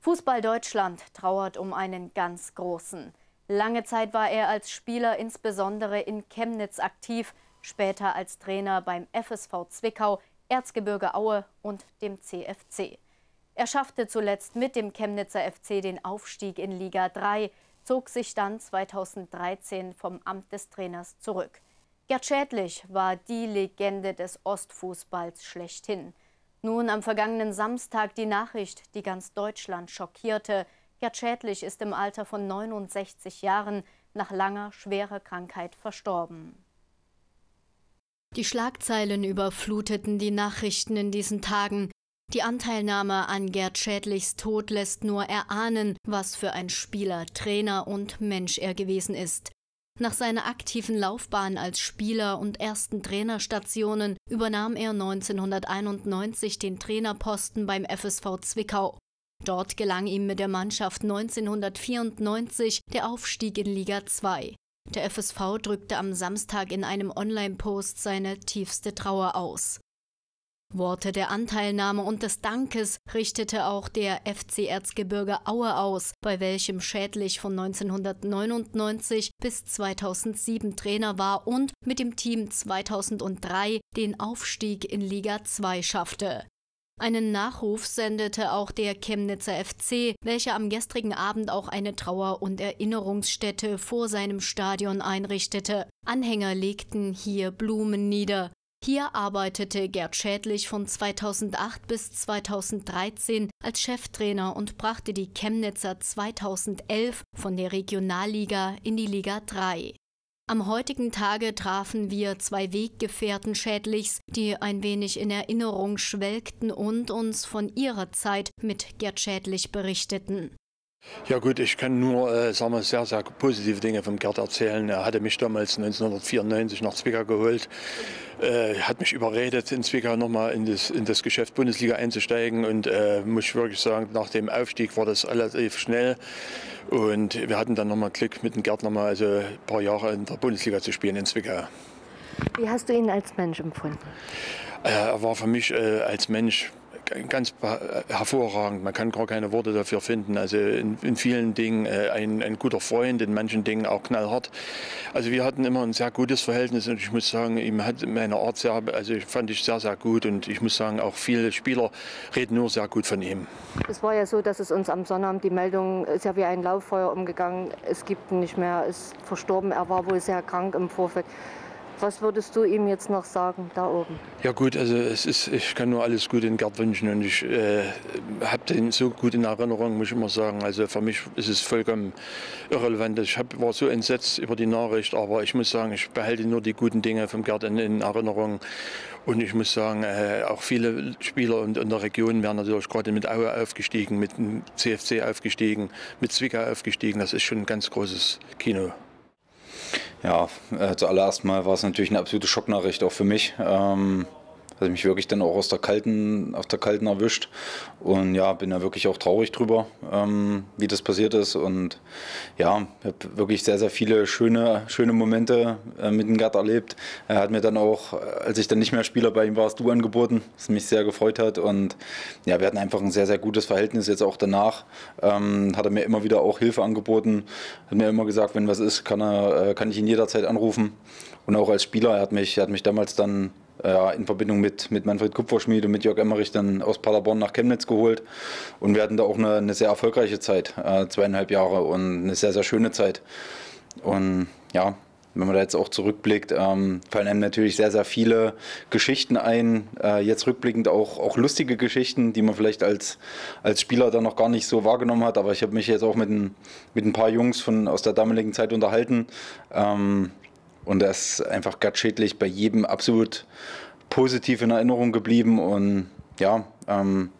Fußball Deutschland trauert um einen ganz großen. Lange Zeit war er als Spieler insbesondere in Chemnitz aktiv, später als Trainer beim FSV Zwickau, Erzgebirge Aue und dem CFC. Er schaffte zuletzt mit dem Chemnitzer FC den Aufstieg in Liga 3, zog sich dann 2013 vom Amt des Trainers zurück. Gerd Schädlich war die Legende des Ostfußballs schlechthin. Nun am vergangenen Samstag die Nachricht, die ganz Deutschland schockierte. Gerd Schädlich ist im Alter von 69 Jahren nach langer, schwerer Krankheit verstorben. Die Schlagzeilen überfluteten die Nachrichten in diesen Tagen. Die Anteilnahme an Gerd Schädlichs Tod lässt nur erahnen, was für ein Spieler, Trainer und Mensch er gewesen ist. Nach seiner aktiven Laufbahn als Spieler und ersten Trainerstationen übernahm er 1991 den Trainerposten beim FSV Zwickau. Dort gelang ihm mit der Mannschaft 1994 der Aufstieg in Liga 2. Der FSV drückte am Samstag in einem Online-Post seine tiefste Trauer aus. Worte der Anteilnahme und des Dankes richtete auch der FC Erzgebirge Aue aus, bei welchem Schädlich von 1999 bis 2007 Trainer war und mit dem Team 2003 den Aufstieg in Liga 2 schaffte. Einen Nachruf sendete auch der Chemnitzer FC, welcher am gestrigen Abend auch eine Trauer- und Erinnerungsstätte vor seinem Stadion einrichtete. Anhänger legten hier Blumen nieder. Hier arbeitete Gerd Schädlich von 2008 bis 2013 als Cheftrainer und brachte die Chemnitzer 2011 von der Regionalliga in die Liga 3. Am heutigen Tage trafen wir zwei Weggefährten Schädlichs, die ein wenig in Erinnerung schwelgten und uns von ihrer Zeit mit Gerd Schädlich berichteten. Ja gut, ich kann nur äh, sagen wir, sehr, sehr positive Dinge vom Gerd erzählen. Er hatte mich damals 1994 nach Zwickau geholt, äh, hat mich überredet, in Zwickau nochmal in das, in das Geschäft Bundesliga einzusteigen und äh, muss ich wirklich sagen, nach dem Aufstieg war das relativ schnell und wir hatten dann nochmal Glück mit dem Gerd nochmal also ein paar Jahre in der Bundesliga zu spielen in Zwickau. Wie hast du ihn als Mensch empfunden? Äh, er war für mich äh, als Mensch ganz hervorragend. Man kann gar keine Worte dafür finden. Also in, in vielen Dingen äh, ein, ein, guter Freund, in manchen Dingen auch knallhart. Also wir hatten immer ein sehr gutes Verhältnis und ich muss sagen, ihm hat meine Art sehr, also fand ich sehr, sehr gut und ich muss sagen, auch viele Spieler reden nur sehr gut von ihm. Es war ja so, dass es uns am Sonnabend die Meldung ist ja wie ein Lauffeuer umgegangen. Es gibt ihn nicht mehr, ist verstorben. Er war wohl sehr krank im Vorfeld. Was würdest du ihm jetzt noch sagen da oben? Ja gut, also es ist, ich kann nur alles Gute in Gerd wünschen und ich äh, habe den so gut in Erinnerung, muss ich immer sagen. Also für mich ist es vollkommen irrelevant. Ich hab, war so entsetzt über die Nachricht, aber ich muss sagen, ich behalte nur die guten Dinge vom Gerd in, in Erinnerung. Und ich muss sagen, äh, auch viele Spieler in, in der Region werden natürlich gerade mit Aue aufgestiegen, mit dem CFC aufgestiegen, mit Zwickau aufgestiegen. Das ist schon ein ganz großes Kino. Ja, äh, zuallererst mal war es natürlich eine absolute Schocknachricht auch für mich. Ähm, hat mich wirklich dann auch aus der kalten, aus der kalten erwischt. Und ja, bin da wirklich auch traurig drüber, ähm, wie das passiert ist. Und ja, habe wirklich sehr, sehr viele schöne, schöne Momente äh, mit dem Gerd erlebt. Er hat mir dann auch, als ich dann nicht mehr Spieler bei ihm war, du angeboten, was mich sehr gefreut hat. Und ja, wir hatten einfach ein sehr, sehr gutes Verhältnis jetzt auch danach. Ähm, hat er mir immer wieder auch Hilfe angeboten, hat mir immer gesagt, wenn was ist, kann, er, äh, kann ich ihn jederzeit anrufen. Und auch als Spieler, er hat mich, er hat mich damals dann äh, in Verbindung mit, mit Manfred Kupferschmied und mit Jörg Emmerich dann aus Paderborn nach Chemnitz geholt. Und wir hatten da auch eine, eine sehr erfolgreiche Zeit, äh, zweieinhalb Jahre und eine sehr, sehr schöne Zeit. Und ja, wenn man da jetzt auch zurückblickt, ähm, fallen einem natürlich sehr, sehr viele Geschichten ein. Äh, jetzt rückblickend auch, auch lustige Geschichten, die man vielleicht als, als Spieler dann noch gar nicht so wahrgenommen hat. Aber ich habe mich jetzt auch mit ein, mit ein paar Jungs von, aus der damaligen Zeit unterhalten. Ähm, und er ist einfach Gerd Schädlich bei jedem absolut positiv in Erinnerung geblieben. Und ja, ähm,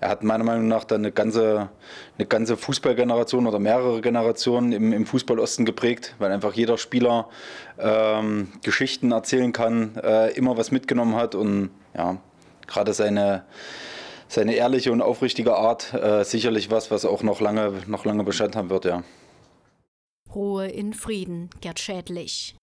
er hat meiner Meinung nach dann eine ganze, eine ganze Fußballgeneration oder mehrere Generationen im, im Fußballosten geprägt, weil einfach jeder Spieler ähm, Geschichten erzählen kann, äh, immer was mitgenommen hat und ja, gerade seine, seine ehrliche und aufrichtige Art äh, sicherlich was, was auch noch lange, noch lange Bestand haben wird, ja. Ruhe in Frieden, Gerd Schädlich.